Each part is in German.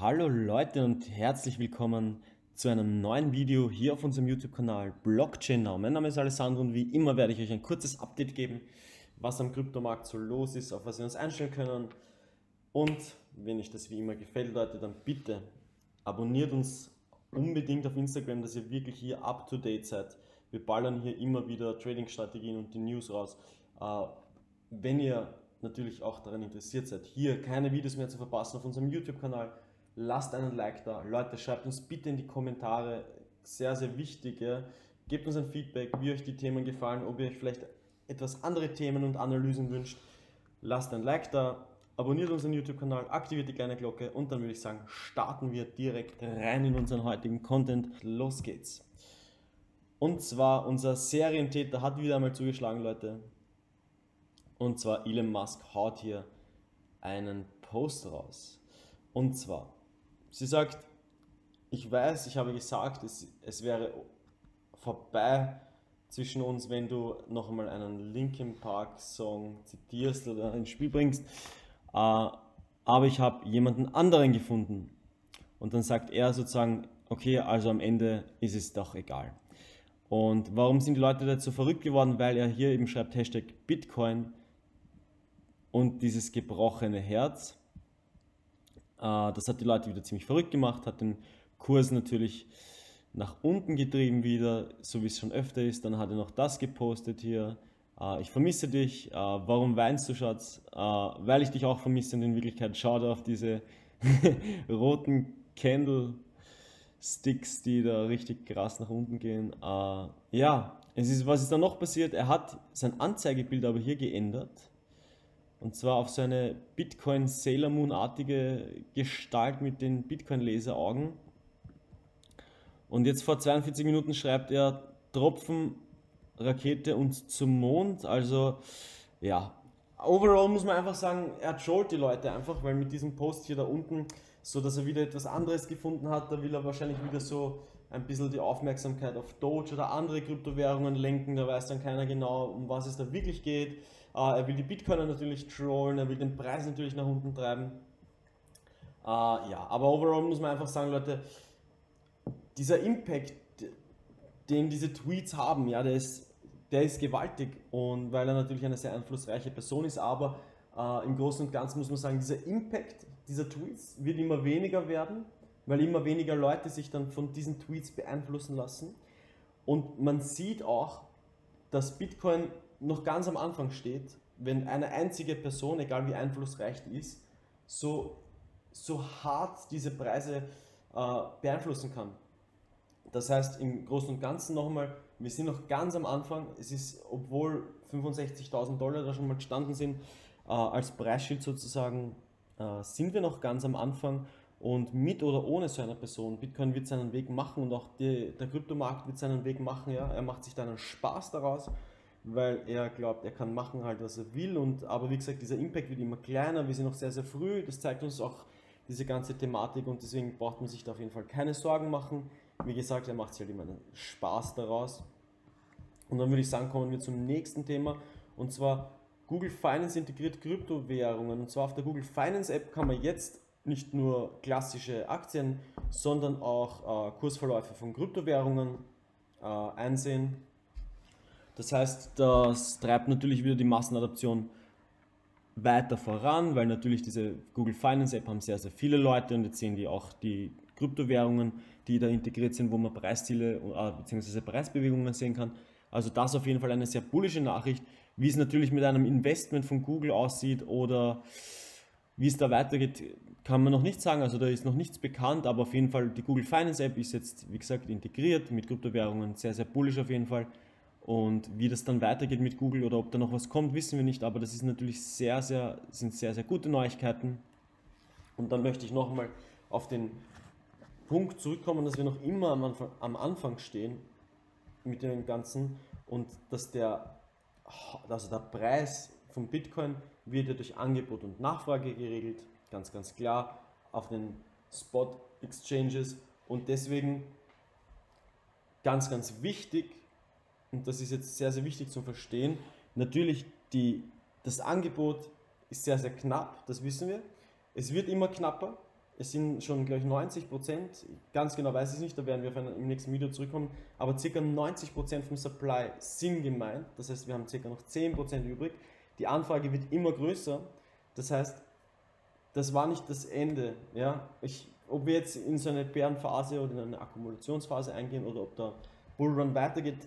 Hallo Leute und herzlich willkommen zu einem neuen Video hier auf unserem YouTube-Kanal Blockchain Now. Mein Name ist Alessandro und wie immer werde ich euch ein kurzes Update geben, was am Kryptomarkt so los ist, auf was wir uns einstellen können. Und wenn euch das wie immer gefällt, Leute, dann bitte abonniert uns unbedingt auf Instagram, dass ihr wirklich hier up to date seid. Wir ballern hier immer wieder Trading-Strategien und die News raus. Äh, wenn ihr natürlich auch daran interessiert seid, hier keine Videos mehr zu verpassen auf unserem YouTube-Kanal, lasst einen Like da. Leute, schreibt uns bitte in die Kommentare, sehr, sehr wichtig, ja. gebt uns ein Feedback, wie euch die Themen gefallen, ob ihr euch vielleicht etwas andere Themen und Analysen wünscht. Lasst ein Like da, abonniert unseren YouTube-Kanal, aktiviert die kleine Glocke und dann würde ich sagen, starten wir direkt rein in unseren heutigen Content. Los geht's. Und zwar unser Serientäter hat wieder einmal zugeschlagen, Leute. Und zwar Elon Musk haut hier einen Post raus. Und zwar, sie sagt, ich weiß, ich habe gesagt, es, es wäre vorbei zwischen uns, wenn du noch einmal einen Linkin Park Song zitierst oder ins Spiel bringst. Äh, aber ich habe jemanden anderen gefunden. Und dann sagt er sozusagen, okay, also am Ende ist es doch egal. Und warum sind die Leute dazu verrückt geworden? Weil er hier eben schreibt Hashtag Bitcoin und dieses gebrochene Herz. Äh, das hat die Leute wieder ziemlich verrückt gemacht, hat den Kurs natürlich nach unten getrieben wieder, so wie es schon öfter ist. Dann hat er noch das gepostet hier. Äh, ich vermisse dich. Äh, warum weinst du, Schatz? Weil ich dich auch vermisse und in Wirklichkeit schau da auf diese roten Candle Sticks, die da richtig krass nach unten gehen. ja, es ist, was ist da noch passiert? Er hat sein Anzeigebild aber hier geändert und zwar auf so eine Bitcoin Sailor Moon-artige Gestalt mit den Bitcoin-Laseraugen. Und jetzt vor 42 Minuten schreibt er Tropfen, Rakete und zum Mond. Also ja, overall muss man einfach sagen, er trollt die Leute einfach, weil mit diesem Post hier da unten, so dass er wieder etwas anderes gefunden hat, da will er wahrscheinlich wieder so ein bisschen die Aufmerksamkeit auf Doge oder andere Kryptowährungen lenken. Da weiß dann keiner genau, um was es da wirklich geht. Uh, er will die Bitcoiner natürlich trollen, er will den Preis natürlich nach unten treiben. Uh, ja, aber overall muss man einfach sagen, Leute, dieser Impact, den diese Tweets haben, ja, der ist, der ist gewaltig und weil er natürlich eine sehr einflussreiche Person ist, aber uh, im Großen und Ganzen muss man sagen, dieser Impact dieser Tweets wird immer weniger werden, weil immer weniger Leute sich dann von diesen Tweets beeinflussen lassen. Und man sieht auch, dass Bitcoin noch ganz am Anfang steht, wenn eine einzige Person, egal wie einflussreich die ist, so, so hart diese Preise äh, beeinflussen kann. Das heißt, im Großen und Ganzen nochmal, wir sind noch ganz am Anfang. Es ist, obwohl 65.000 Dollar da schon mal gestanden sind, äh, als Preisschild sozusagen, äh, sind wir noch ganz am Anfang. Und mit oder ohne so einer Person, Bitcoin wird seinen Weg machen und auch die, der Kryptomarkt wird seinen Weg machen. Ja? Er macht sich da einen Spaß daraus weil er glaubt, er kann machen halt, was er will. Und, aber wie gesagt, dieser Impact wird immer kleiner. Wir sind noch sehr, sehr früh. Das zeigt uns auch diese ganze Thematik und deswegen braucht man sich da auf jeden Fall keine Sorgen machen. Wie gesagt, er macht sich halt immer einen Spaß daraus. Und dann würde ich sagen, kommen wir zum nächsten Thema und zwar Google Finance integriert Kryptowährungen. Und zwar auf der Google Finance App kann man jetzt nicht nur klassische Aktien, sondern auch äh, Kursverläufe von Kryptowährungen äh, einsehen das heißt, das treibt natürlich wieder die Massenadaption weiter voran, weil natürlich diese Google Finance App haben sehr, sehr viele Leute und jetzt sehen die auch die Kryptowährungen, die da integriert sind, wo man Preisziele äh, bzw. Preisbewegungen sehen kann. Also das auf jeden Fall eine sehr bullische Nachricht. Wie es natürlich mit einem Investment von Google aussieht oder wie es da weitergeht, kann man noch nicht sagen. Also da ist noch nichts bekannt, aber auf jeden Fall die Google Finance App ist jetzt, wie gesagt, integriert mit Kryptowährungen. Sehr, sehr bullisch auf jeden Fall. Und wie das dann weitergeht mit Google oder ob da noch was kommt, wissen wir nicht, aber das ist natürlich sehr, sehr, sind sehr, sehr gute Neuigkeiten. Und dann möchte ich nochmal auf den Punkt zurückkommen, dass wir noch immer am Anfang, am Anfang stehen mit dem Ganzen und dass der, also der Preis von Bitcoin wird ja durch Angebot und Nachfrage geregelt, ganz, ganz klar, auf den Spot Exchanges und deswegen ganz, ganz wichtig, und das ist jetzt sehr, sehr wichtig zu verstehen, natürlich die, das Angebot ist sehr, sehr knapp, das wissen wir. Es wird immer knapper. es sind schon gleich 90 Prozent, ganz genau weiß ich es nicht, da werden wir einen, im nächsten Video zurückkommen, aber ca. 90 Prozent vom Supply sind gemeint, das heißt wir haben ca. noch 10 Prozent übrig. Die Anfrage wird immer größer, das heißt, das war nicht das Ende. Ja? Ich, ob wir jetzt in so eine Bärenphase oder in eine Akkumulationsphase eingehen oder ob der Bullrun weitergeht,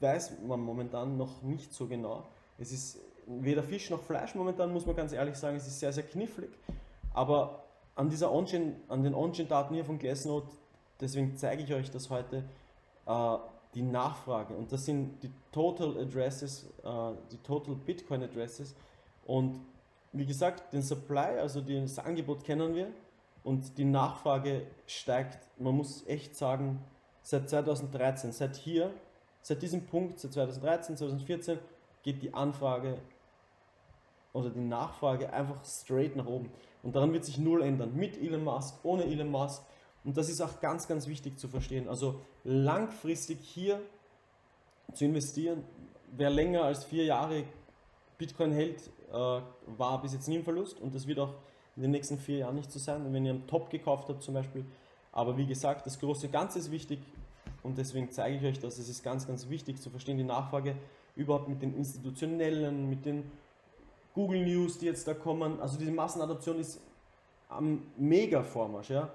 weiß man momentan noch nicht so genau. Es ist weder Fisch noch Fleisch momentan, muss man ganz ehrlich sagen, es ist sehr, sehr knifflig. Aber an, dieser On an den On-Chain-Daten hier von Glassnode, deswegen zeige ich euch das heute, äh, die Nachfrage. Und das sind die Total Addresses, äh, die Total Bitcoin Addresses. Und wie gesagt, den Supply, also das Angebot kennen wir und die Nachfrage steigt. Man muss echt sagen, seit 2013, seit hier, seit diesem Punkt, seit 2013, 2014, geht die Anfrage oder die Nachfrage einfach straight nach oben. Und daran wird sich null ändern. Mit Elon Musk, ohne Elon Musk. Und das ist auch ganz, ganz wichtig zu verstehen. Also langfristig hier zu investieren, wer länger als vier Jahre Bitcoin hält, äh, war bis jetzt nie im Verlust und das wird auch in den nächsten vier Jahren nicht so sein, wenn ihr am Top gekauft habt zum Beispiel. Aber wie gesagt, das große Ganze ist wichtig und deswegen zeige ich euch das. Es ist ganz, ganz wichtig zu verstehen, die Nachfrage überhaupt mit den institutionellen, mit den Google News, die jetzt da kommen. Also diese Massenadoption ist am Mega-Vormarsch. Ja?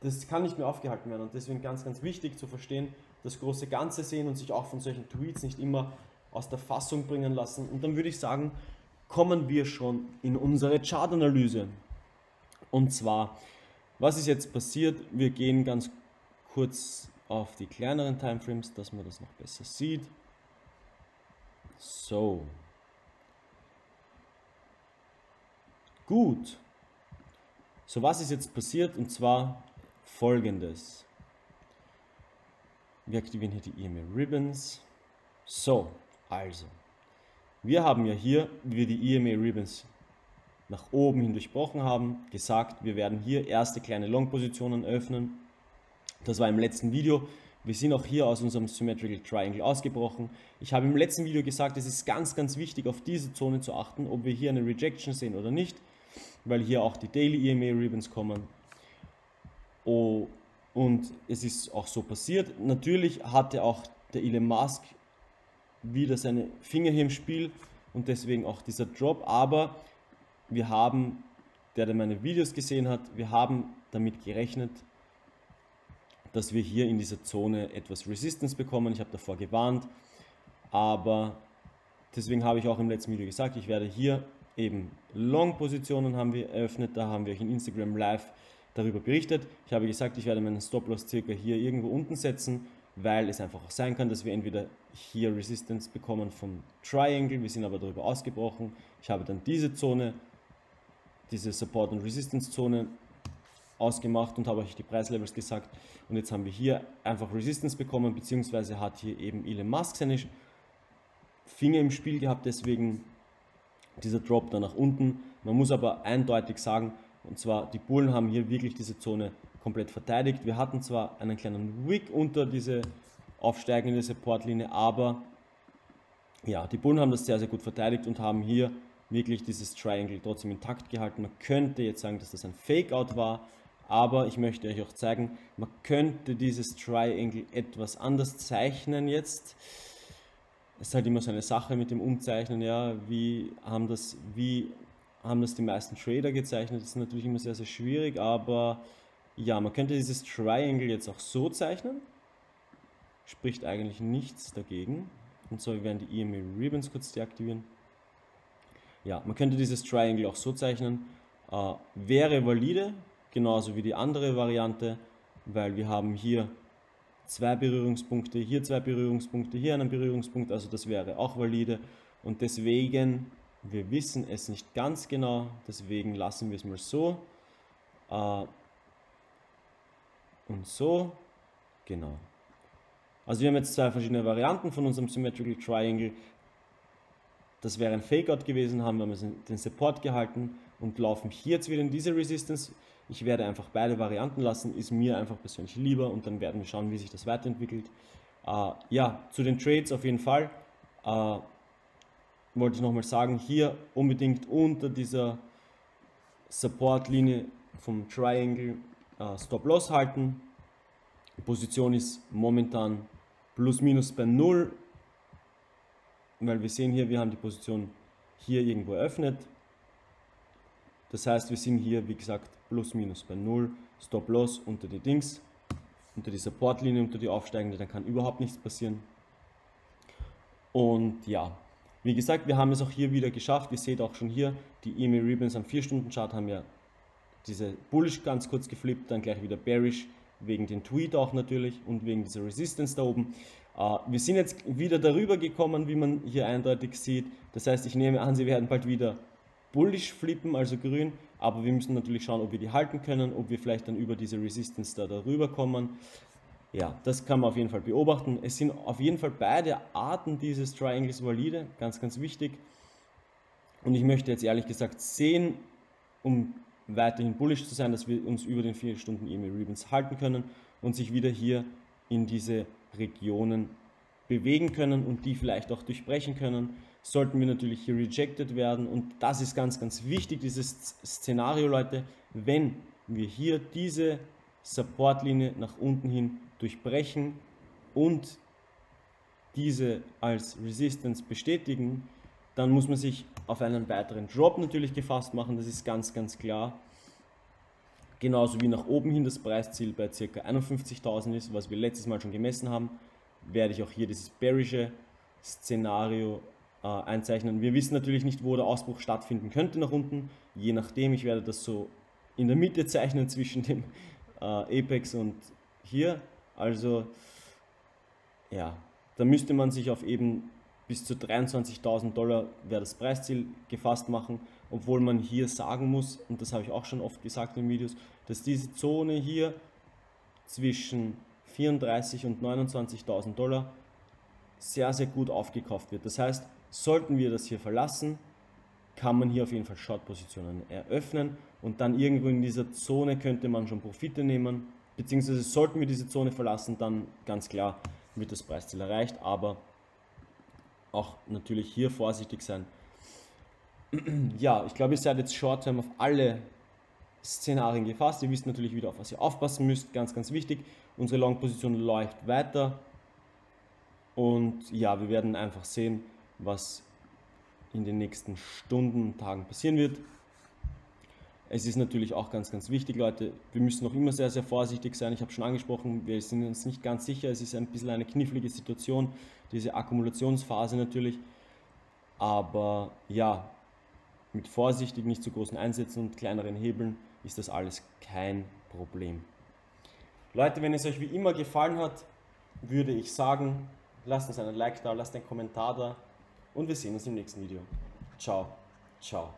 Das kann nicht mehr aufgehalten werden und deswegen ganz, ganz wichtig zu verstehen, das große Ganze sehen und sich auch von solchen Tweets nicht immer aus der Fassung bringen lassen. Und dann würde ich sagen, kommen wir schon in unsere Chartanalyse. Und zwar, was ist jetzt passiert? Wir gehen ganz kurz auf die kleineren Timeframes, dass man das noch besser sieht. So, Gut. So, was ist jetzt passiert? Und zwar folgendes. Wir aktivieren hier die EMA Ribbons. So, also. Wir haben ja hier, wie wir die EMA Ribbons nach oben hin durchbrochen haben, gesagt, wir werden hier erste kleine Long-Positionen öffnen. Das war im letzten Video. Wir sind auch hier aus unserem Symmetrical Triangle ausgebrochen. Ich habe im letzten Video gesagt, es ist ganz, ganz wichtig, auf diese Zone zu achten, ob wir hier eine Rejection sehen oder nicht weil hier auch die Daily EMA Ribbons kommen. Oh, und es ist auch so passiert. Natürlich hatte auch der Elon Musk wieder seine Finger hier im Spiel und deswegen auch dieser Drop. Aber wir haben, der, der meine Videos gesehen hat, wir haben damit gerechnet, dass wir hier in dieser Zone etwas Resistance bekommen. Ich habe davor gewarnt, aber deswegen habe ich auch im letzten Video gesagt, ich werde hier eben Long-Positionen haben wir eröffnet, da haben wir euch in Instagram Live darüber berichtet. Ich habe gesagt, ich werde meinen Stop-Loss circa hier irgendwo unten setzen, weil es einfach auch sein kann, dass wir entweder hier Resistance bekommen vom Triangle, wir sind aber darüber ausgebrochen. Ich habe dann diese Zone, diese Support- und Resistance-Zone ausgemacht und habe euch die Preislevels gesagt. Und jetzt haben wir hier einfach Resistance bekommen, beziehungsweise hat hier eben Elon Musk seine Finger im Spiel gehabt, deswegen dieser Drop da nach unten. Man muss aber eindeutig sagen, und zwar die Bullen haben hier wirklich diese Zone komplett verteidigt. Wir hatten zwar einen kleinen Wick unter diese aufsteigende Supportlinie, aber ja, die Bullen haben das sehr, sehr gut verteidigt und haben hier wirklich dieses Triangle trotzdem intakt gehalten. Man könnte jetzt sagen, dass das ein Fake-Out war, aber ich möchte euch auch zeigen, man könnte dieses Triangle etwas anders zeichnen jetzt ist halt immer so eine Sache mit dem Umzeichnen, ja, wie haben das, wie haben das die meisten Trader gezeichnet, das ist natürlich immer sehr, sehr schwierig, aber ja, man könnte dieses Triangle jetzt auch so zeichnen, spricht eigentlich nichts dagegen. Und zwar, werden die EMA Ribbons kurz deaktivieren. Ja, man könnte dieses Triangle auch so zeichnen, äh, wäre valide, genauso wie die andere Variante, weil wir haben hier zwei Berührungspunkte, hier zwei Berührungspunkte, hier einen Berührungspunkt, also das wäre auch valide. Und deswegen, wir wissen es nicht ganz genau, deswegen lassen wir es mal so. Äh, und so, genau. Also wir haben jetzt zwei verschiedene Varianten von unserem Symmetrical Triangle. Das wäre ein Fake-Out gewesen, haben wir den Support gehalten und laufen hier jetzt wieder in diese Resistance. Ich werde einfach beide Varianten lassen, ist mir einfach persönlich lieber und dann werden wir schauen, wie sich das weiterentwickelt. Äh, ja, zu den Trades auf jeden Fall. Äh, wollte ich nochmal sagen, hier unbedingt unter dieser Support-Linie vom Triangle äh, Stop Loss halten. Die Position ist momentan plus minus bei 0, weil wir sehen hier, wir haben die Position hier irgendwo eröffnet. Das heißt, wir sind hier, wie gesagt, plus minus bei 0, Stop Loss unter die Dings, unter die Supportlinie, unter die aufsteigende, dann kann überhaupt nichts passieren. Und ja, wie gesagt, wir haben es auch hier wieder geschafft. Ihr seht auch schon hier, die EMA Ribbons am 4-Stunden-Chart haben ja diese Bullish ganz kurz geflippt, dann gleich wieder Bearish, wegen den Tweet auch natürlich und wegen dieser Resistance da oben. Uh, wir sind jetzt wieder darüber gekommen, wie man hier eindeutig sieht. Das heißt, ich nehme an, sie werden bald wieder bullish flippen, also grün, aber wir müssen natürlich schauen, ob wir die halten können, ob wir vielleicht dann über diese Resistance da darüber kommen. Ja, das kann man auf jeden Fall beobachten. Es sind auf jeden Fall beide Arten dieses Triangles valide, ganz, ganz wichtig. Und ich möchte jetzt ehrlich gesagt sehen, um weiterhin bullish zu sein, dass wir uns über den 4 Stunden EMA Ribbons halten können und sich wieder hier in diese Regionen bewegen können und die vielleicht auch durchbrechen können, sollten wir natürlich hier rejected werden. Und das ist ganz, ganz wichtig, dieses Szenario, Leute. Wenn wir hier diese Supportlinie nach unten hin durchbrechen und diese als Resistance bestätigen, dann muss man sich auf einen weiteren Drop natürlich gefasst machen, das ist ganz, ganz klar. Genauso wie nach oben hin das Preisziel bei ca. 51.000 ist, was wir letztes Mal schon gemessen haben, werde ich auch hier dieses bearische Szenario äh, einzeichnen. Wir wissen natürlich nicht, wo der Ausbruch stattfinden könnte nach unten, je nachdem. Ich werde das so in der Mitte zeichnen zwischen dem äh, Apex und hier. Also ja, da müsste man sich auf eben bis zu 23.000 Dollar wäre das Preisziel gefasst machen, obwohl man hier sagen muss, und das habe ich auch schon oft gesagt in Videos, dass diese Zone hier zwischen 34 und 29.000 Dollar sehr, sehr gut aufgekauft wird. Das heißt, sollten wir das hier verlassen, kann man hier auf jeden Fall Short-Positionen eröffnen und dann irgendwo in dieser Zone könnte man schon Profite nehmen, beziehungsweise sollten wir diese Zone verlassen, dann ganz klar wird das Preisziel erreicht, aber auch natürlich hier vorsichtig sein. Ja, ich glaube, ihr seid jetzt Short-Term auf alle Szenarien gefasst. Ihr wisst natürlich wieder, auf was ihr aufpassen müsst. Ganz, ganz wichtig. Unsere Long-Position läuft weiter. Und ja, wir werden einfach sehen, was in den nächsten Stunden, Tagen passieren wird. Es ist natürlich auch ganz, ganz wichtig, Leute, wir müssen noch immer sehr, sehr vorsichtig sein. Ich habe schon angesprochen, wir sind uns nicht ganz sicher. Es ist ein bisschen eine knifflige Situation, diese Akkumulationsphase natürlich. Aber ja, mit vorsichtig, nicht zu großen Einsätzen und kleineren Hebeln ist das alles kein Problem. Leute, wenn es euch wie immer gefallen hat, würde ich sagen, lasst uns einen Like da, lasst einen Kommentar da und wir sehen uns im nächsten Video. Ciao, ciao.